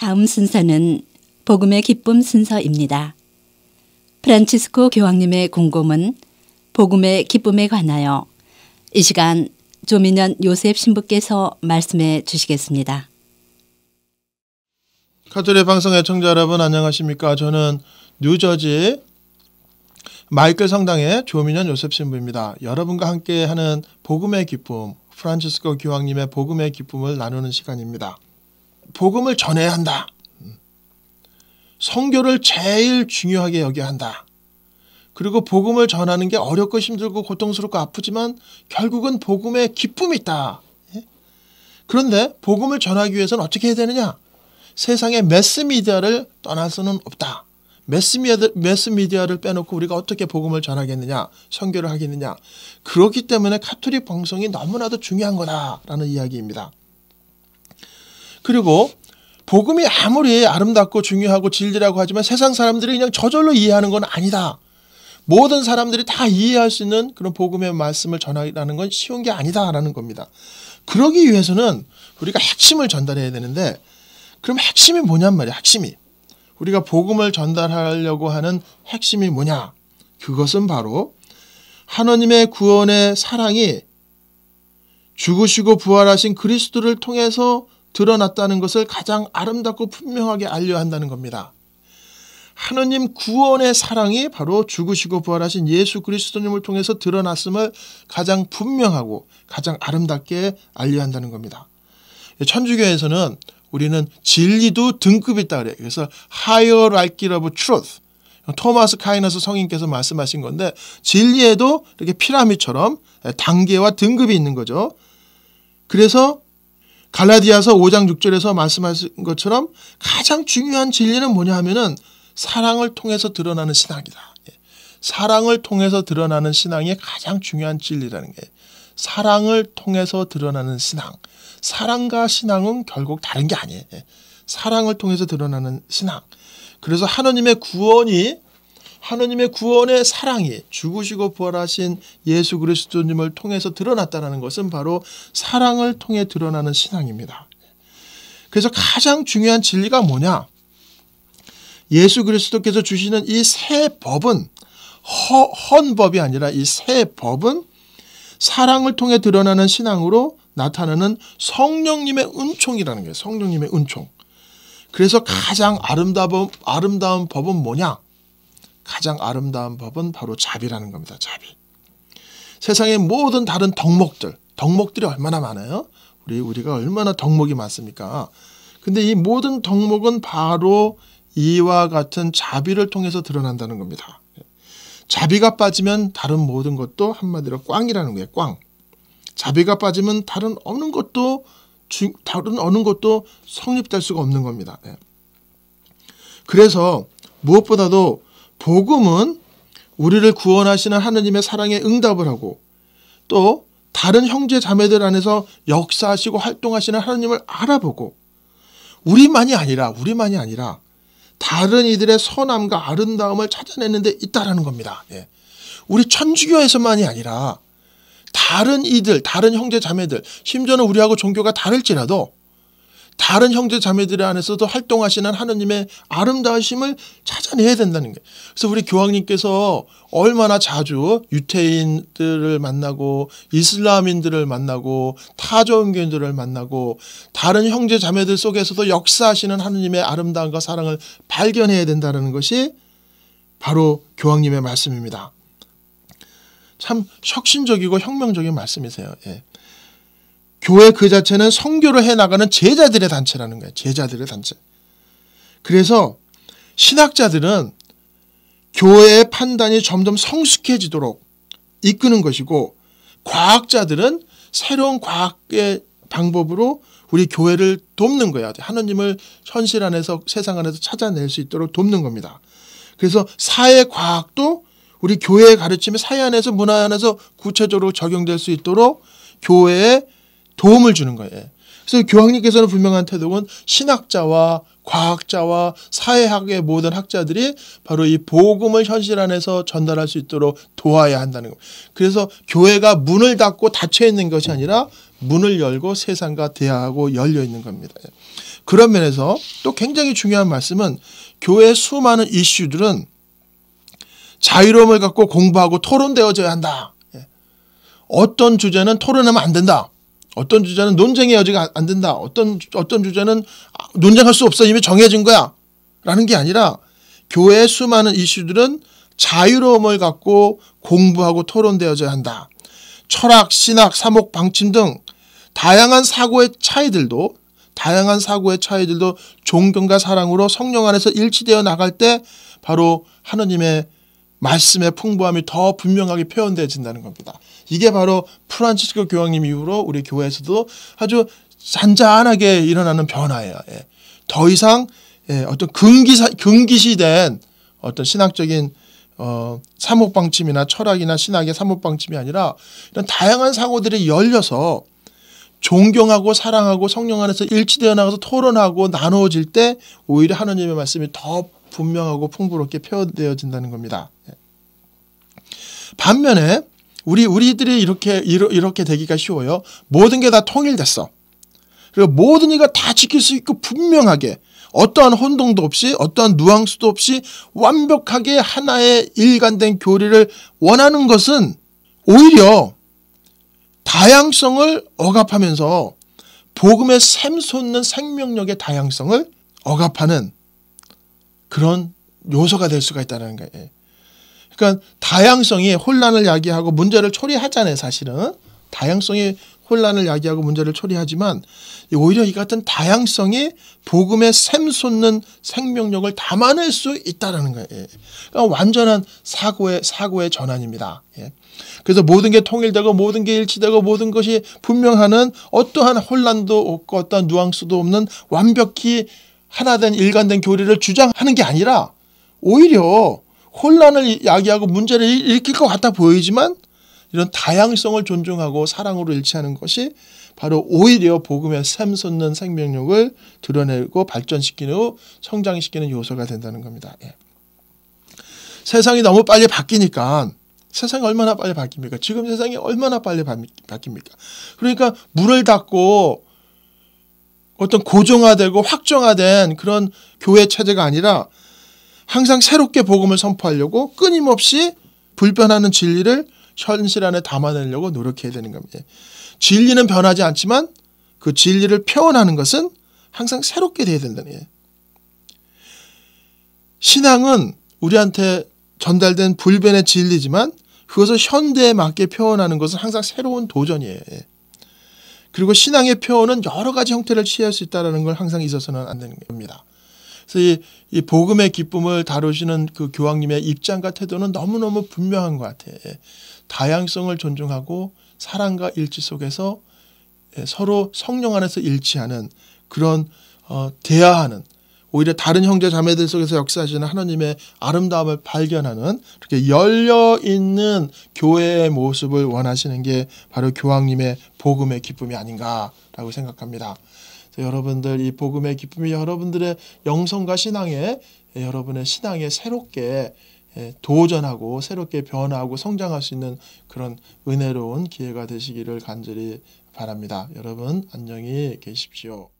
다음 순서는 복음의 기쁨 순서입니다. 프란치스코 교황님의 공고문 복음의 기쁨에 관하여 이 시간 조민현 요셉 신부께서 말씀해 주시겠습니다. 카톨릭 방송 애청자 여러분 안녕하십니까? 저는 뉴저지 마이클 성당의 조민현 요셉 신부입니다. 여러분과 함께하는 복음의 기쁨, 프란치스코 교황님의 복음의 기쁨을 나누는 시간입니다. 복음을 전해야 한다. 성교를 제일 중요하게 여겨야 한다. 그리고 복음을 전하는 게 어렵고 힘들고 고통스럽고 아프지만 결국은 복음의 기쁨이 있다. 예? 그런데 복음을 전하기 위해서는 어떻게 해야 되느냐? 세상의 매스미디어를 떠날 수는 없다. 매스미디어, 매스미디어를 빼놓고 우리가 어떻게 복음을 전하겠느냐, 선교를 하겠느냐. 그렇기 때문에 카톨릭 방송이 너무나도 중요한 거다라는 이야기입니다. 그리고 복음이 아무리 아름답고 중요하고 진리라고 하지만 세상 사람들이 그냥 저절로 이해하는 건 아니다. 모든 사람들이 다 이해할 수 있는 그런 복음의 말씀을 전하라는 건 쉬운 게 아니다라는 겁니다. 그러기 위해서는 우리가 핵심을 전달해야 되는데 그럼 핵심이 뭐냔 말이야. 핵심이. 우리가 복음을 전달하려고 하는 핵심이 뭐냐? 그것은 바로 하나님의 구원의 사랑이 죽으시고 부활하신 그리스도를 통해서 드러났다는 것을 가장 아름답고 분명하게 알려야 한다는 겁니다. 하느님 구원의 사랑이 바로 죽으시고 부활하신 예수 그리스도님을 통해서 드러났음을 가장 분명하고 가장 아름답게 알려야 한다는 겁니다. 천주교에서는 우리는 진리도 등급이 있다 그래요. 그래서 hierarchy of truth. 토마스 카이너스 성인께서 말씀하신 건데 진리에도 이렇게 피라미처럼 단계와 등급이 있는 거죠. 그래서 갈라디아서 5장 6절에서 말씀하신 것처럼 가장 중요한 진리는 뭐냐 하면은 사랑을 통해서 드러나는 신앙이다. 예. 사랑을 통해서 드러나는 신앙이 가장 중요한 진리라는 게 사랑을 통해서 드러나는 신앙. 사랑과 신앙은 결국 다른 게 아니에요. 예. 사랑을 통해서 드러나는 신앙. 그래서 하나님의 구원이 하나님의 구원의 사랑이 죽으시고 부활하신 예수 그리스도님을 통해서 드러났다는 것은 바로 사랑을 통해 드러나는 신앙입니다. 그래서 가장 중요한 진리가 뭐냐? 예수 그리스도께서 주시는 이 새 법은 허, 헌법이 아니라 이 새 법은 사랑을 통해 드러나는 신앙으로 나타나는 성령님의 은총이라는 거예요. 성령님의 은총. 그래서 가장 아름다운 아름다운 법은 뭐냐? 가장 아름다운 법은 바로 자비라는 겁니다. 자비. 세상의 모든 다른 덕목들, 덕목들이 얼마나 많아요? 우리 우리가 얼마나 덕목이 많습니까? 근데 이 모든 덕목은 바로 이와 같은 자비를 통해서 드러난다는 겁니다. 자비가 빠지면 다른 모든 것도 한마디로 꽝이라는 거예요. 꽝. 자비가 빠지면 다른 어느 것도 다른 어느 것도 성립될 수가 없는 겁니다. 예. 그래서 무엇보다도 복음은 우리를 구원하시는 하느님의 사랑에 응답을 하고 또 다른 형제 자매들 안에서 역사하시고 활동하시는 하느님을 알아보고 우리만이 아니라 우리만이 아니라 다른 이들의 선함과 아름다움을 찾아내는 데 있다라는 겁니다. 예. 우리 천주교에서만이 아니라 다른 이들, 다른 형제 자매들, 심지어는 우리하고 종교가 다를지라도 다른 형제 자매들 안에서도 활동하시는 하느님의 아름다우심을 찾아내야 된다는 거예요. 그래서 우리 교황님께서 얼마나 자주 유태인들을 만나고 이슬람인들을 만나고 타종교인들을 만나고 다른 형제 자매들 속에서도 역사하시는 하느님의 아름다움과 사랑을 발견해야 된다는 것이 바로 교황님의 말씀입니다. 참 혁신적이고 혁명적인 말씀이세요. 예. 교회 그 자체는 성교를 해 나가는 제자들의 단체라는 거예요. 제자들의 단체. 그래서 신학자들은 교회의 판단이 점점 성숙해지도록 이끄는 것이고 과학자들은 새로운 과학의 방법으로 우리 교회를 돕는 거야. 하나님을 현실 안에서 세상 안에서 찾아낼 수 있도록 돕는 겁니다. 그래서 사회 과학도 우리 교회의 가르침이 사회 안에서 문화 안에서 구체적으로 적용될 수 있도록 교회에 도움을 주는 거예요. 그래서 교황님께서는 분명한 태도는 신학자와 과학자와 사회학의 모든 학자들이 바로 이 복음을 현실 안에서 전달할 수 있도록 도와야 한다는 거. 그래서 교회가 문을 닫고 닫혀 있는 것이 아니라 문을 열고 세상과 대화하고 열려 있는 겁니다. 그런 면에서 또 굉장히 중요한 말씀은 교회 수많은 이슈들은 자유로움을 갖고 공부하고 토론되어져야 한다. 예. 어떤 주제는 토론하면 안 된다. 어떤 주제는 논쟁의 여지가 안 된다. 어떤 어떤 주제는 논쟁할 수 없어 이미 정해진 거야. 라는 게 아니라 교회의 수많은 이슈들은 자유로움을 갖고 공부하고 토론되어져야 한다. 철학, 신학, 사목, 방침 등 다양한 사고의 차이들도 다양한 사고의 차이들도 존경과 사랑으로 성령 안에서 일치되어 나갈 때 바로 하느님의 말씀의 풍부함이 더 분명하게 표현되어진다는 겁니다. 이게 바로 프란치스코 교황님 이후로 우리 교회에서도 아주 잔잔하게 일어나는 변화예요. 예. 더 이상 예, 어떤 금기사, 금기시된 어떤 신학적인 어, 사목 방침이나 철학이나 신학의 사목 방침이 아니라 이런 다양한 사고들이 열려서 존경하고 사랑하고 성령 안에서 일치되어 나가서 토론하고 나누어질 때 오히려 하나님의 말씀이 더 분명하고 풍부롭게 표현되어진다는 겁니다. 예. 반면에 우리 우리들이 이렇게 이렇게 되기가 쉬워요. 모든 게 다 통일됐어. 그리고 모든 이가 다 지킬 수 있고 분명하게 어떠한 혼동도 없이 어떠한 누앙스도 없이 완벽하게 하나의 일관된 교리를 원하는 것은 오히려 다양성을 억압하면서 복음의 샘솟는 생명력의 다양성을 억압하는 그런 요소가 될 수가 있다는 거예요. 그러니까 다양성이 혼란을 야기하고 문제를 초래하잖아요, 사실은. 다양성이 혼란을 야기하고 문제를 초래하지만 오히려 이 같은 다양성이 복음의 샘솟는 생명력을 담아낼 수 있다라는 거예요. 그러니까 완전한 사고의 사고의 전환입니다. 예. 그래서 모든 게 통일되고 모든 게 일치되고 모든 것이 분명하는 어떠한 혼란도 없고 어떠한 누앙스도 없는 완벽히 하나된 일관된 교리를 주장하는 게 아니라 오히려 혼란을 야기하고 문제를 일으킬 것 같아 보이지만 이런 다양성을 존중하고 사랑으로 일치하는 것이 바로 오히려 복음의 샘솟는 생명력을 드러내고 발전시키는 성장시키는 요소가 된다는 겁니다. 예. 세상이 너무 빨리 바뀌니까 세상이 얼마나 빨리 바뀝니까? 지금 세상이 얼마나 빨리 바뀝니까? 그러니까 문을 닫고 어떤 고정화되고 확정화된 그런 교회 체제가 아니라 항상 새롭게 복음을 선포하려고 끊임없이 불변하는 진리를 현실 안에 담아내려고 노력해야 되는 겁니다. 진리는 변하지 않지만 그 진리를 표현하는 것은 항상 새롭게 돼야 된다는 거예요. 신앙은 우리한테 전달된 불변의 진리지만 그것을 현대에 맞게 표현하는 것은 항상 새로운 도전이에요. 그리고 신앙의 표현은 여러 가지 형태를 취할 수 있다는 걸 항상 있어서는 안 되는 겁니다. 그래서 이, 이 복음의 기쁨을 다루시는 그 교황님의 입장과 태도는 너무너무 분명한 것 같아요. 다양성을 존중하고 사랑과 일치 속에서 서로 성령 안에서 일치하는 그런 어, 대화하는 오히려 다른 형제 자매들 속에서 역사하시는 하나님의 아름다움을 발견하는 이렇게 열려 있는 교회의 모습을 원하시는 게 바로 교황님의 복음의 기쁨이 아닌가라고 생각합니다. 여러분들 이 복음의 기쁨이 여러분들의 영성과 신앙에 여러분의 신앙에 새롭게 도전하고 새롭게 변화하고 성장할 수 있는 그런 은혜로운 기회가 되시기를 간절히 바랍니다. 여러분 안녕히 계십시오.